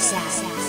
下。